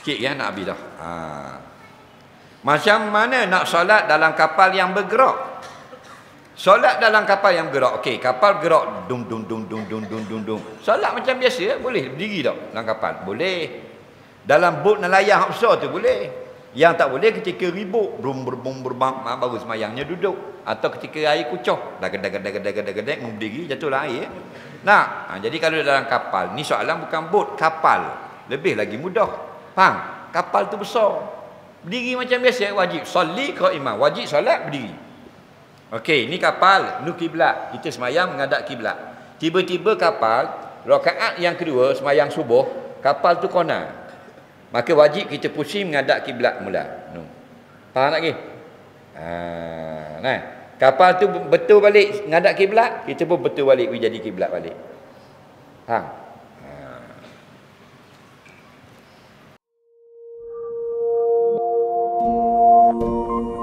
Sikit ya nak habis dah. Ha. Macam mana nak solat dalam kapal yang bergerak? Solat dalam kapal yang bergerak. Okey, kapal bergerak dung dung dung dung dung dung dung dung. Solat macam biasa boleh berdiri tak dalam kapal? Boleh. Dalam bot nelayan besar tu boleh. Yang tak boleh ketika ribut, brum brum brum baru semayangnya duduk atau ketika air kucah, dah gedak gedak gedak gedak gedak mau berdiri jatuhlah air. Nah, ha, jadi kalau dalam kapal, ni soalan bukan bot, kapal. Lebih lagi mudah. Faham? Kapal tu besar. Berdiri macam biasa wajib. Salli qaimah, wajib solat berdiri. Okey, ni kapal nu kiblat. Kita semayang menghadap kiblat. Tiba-tiba kapal rakaat yang kedua semayang subuh, kapal tu kona. Maka wajib kita pusing menghadap kiblat mula. Nu. Faham tak ke? Ha, nah. Kapal tu betul balik menghadap kiblat, kita pun betul balik jadi kiblat balik. Faham? Música